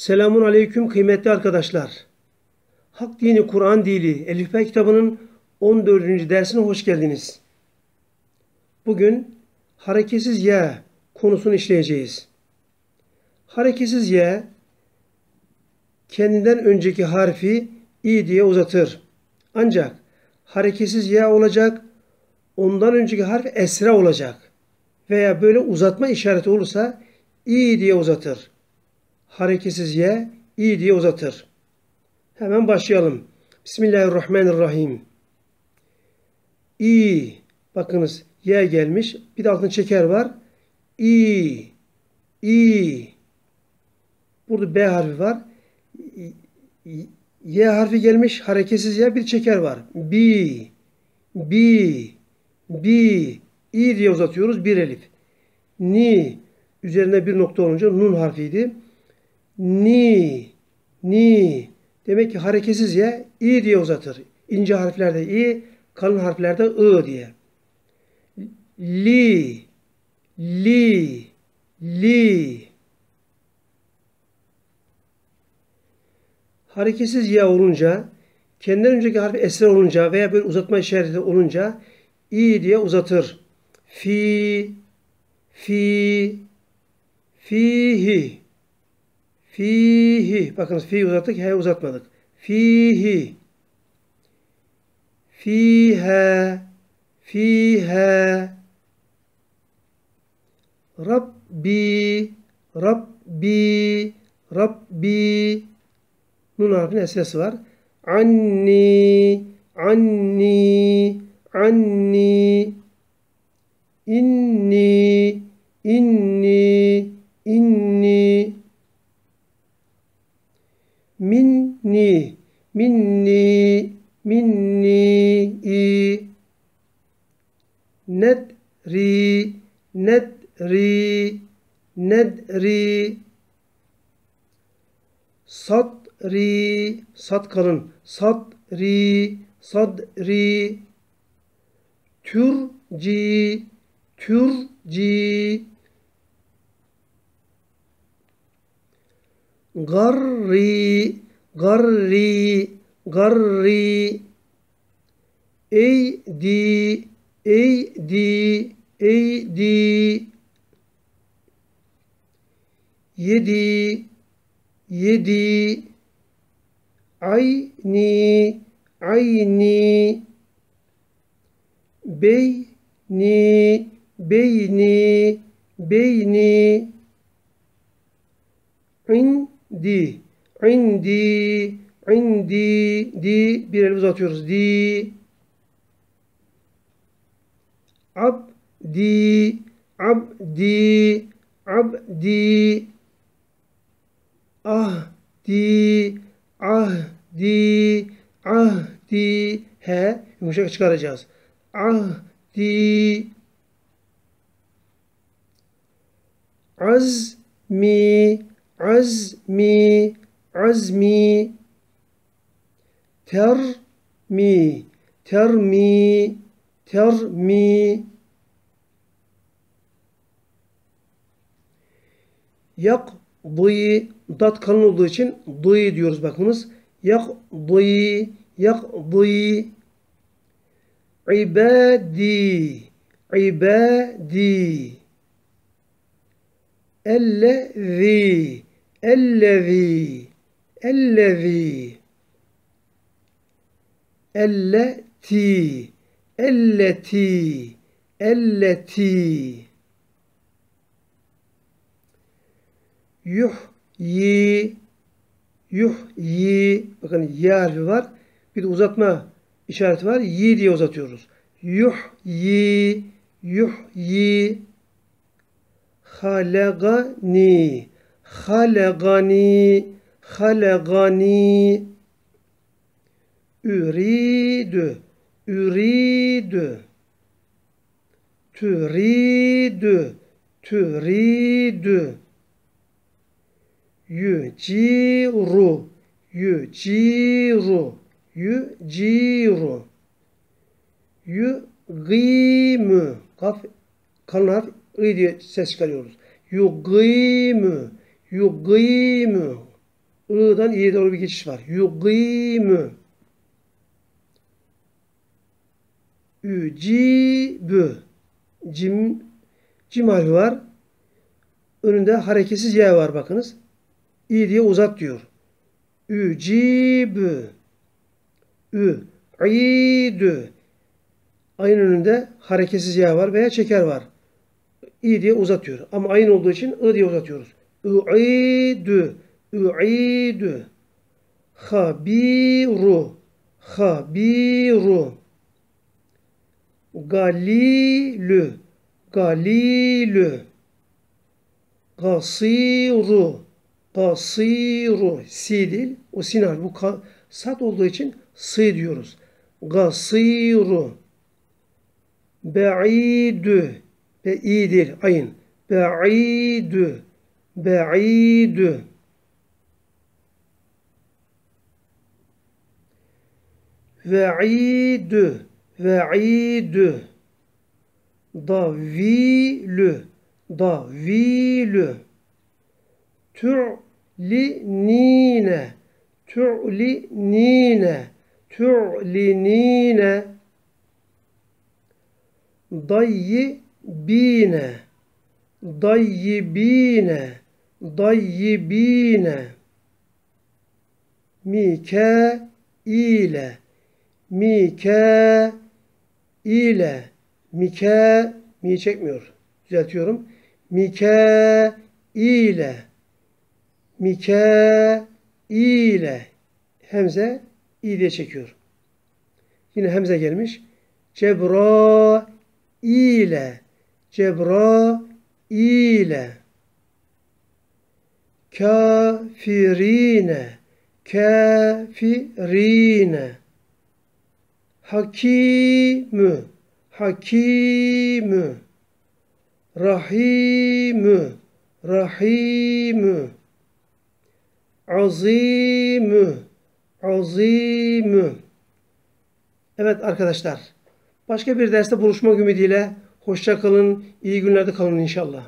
Selamun Aleyküm kıymetli arkadaşlar. Hak Dini Kur'an Dili Elifbe kitabının 14. dersine hoş geldiniz. Bugün hareketsiz ya konusunu işleyeceğiz. Hareketsiz ya kendinden önceki harfi i diye uzatır. Ancak hareketsiz ya olacak, ondan önceki harf esra olacak. Veya böyle uzatma işareti olursa i diye uzatır hareketsiz ye, i diye uzatır. Hemen başlayalım. Bismillahirrahmanirrahim. İ. Bakınız ye gelmiş. Bir de altın çeker var. İ. İ. Burada B harfi var. Y harfi gelmiş. Hareketsiz ye bir çeker var. Bi. Bi. Bi. İ diye uzatıyoruz. Bir elif. Ni. Üzerine bir nokta olunca nun harfiydi ni, ni. Demek ki hareketsiz ya i diye uzatır. İnce harflerde i, kalın harflerde ı diye. Li, li, li. Hareketsiz ya olunca, kendinden önceki harfi esre olunca veya böyle uzatma işareti olunca i diye uzatır. Fi, fi, fihi. Fihi. Bakınız fi uzattık, he uzatmadık. Fihi. Fiha. Fiha. Rabbi. Rabbi. Rabbi. Nun harfinin esresi var. Anni. Anni. Anni. İnni. İnni minni minni minni i. Nedri nedri nedri sadri sad kalın sadri sadri türci türci garri غري غري. ايدي ايدي ايدي يدي يدي. عيني عيني. بيني بيني بيني. عندي. İndi, indi, di. Bir el uzatıyoruz. Di. Abdi, abdi, abdi. Ahdi, ahdi, ahdi. He, yumuşak çıkaracağız. Ahdi. Azmi, azmi, azmi, termi, termi, termi, yakdı, dat kalın olduğu için dı diyoruz bakınız. Yakdı, yakdı, ibadi, ibadi, ellezi, ellezi ellezi elleti. Elleti. Elleti. Yuhyi. Yuhyi. Bakın ya harfi var. Bir de uzatma işareti var. Yi diye uzatıyoruz. Yuhyi. Yuhyi. Halagani. Halagani halagani üridü üridü türidü türidü yüciru yüciru yüciru. Yugimü kaf kalın harf i diye ses çıkarıyoruz. Yugimü yugimu I'dan i'ye doğru bir geçiş var. Yugimü. Ücibü. Cim, cim harfi var. Önünde hareketsiz y var bakınız. İ diye uzat diyor. Ücibü. Ü. İdü. Ayın önünde hareketsiz y var veya çeker var. İ diye uzatıyor. Ama ayın olduğu için ı diye uzatıyoruz. Ü'idü. Ü'idü. Habiru. Habiru. Galilü. Galilü. Gasiru. Gasiru. Si değil. O sin. Bu ka, sat olduğu için sı diyoruz. Gasiru. Be'idü. Be i değil. Ayın. Be'idü. Be'idü. Ve'idü. Ve'idü. Davilü. Davilü. Tu'linine. Tu'linine. Tu'linine. Dayyibine. Dayyibine. Dayyibine. Mike ile. Mike ile. Mike mi çekmiyor. Düzeltiyorum. Mike ile. Mike ile. Hemze i diye çekiyor. Yine hemze gelmiş. Cebra ile. Cebra ile. Kafirine. Kafirine. Hakimü. Hakimü. Rahimü. Rahimü. Azimü. Azimü. Evet arkadaşlar. Başka bir derste buluşmak ümidiyle hoşça kalın. İyi günlerde kalın inşallah.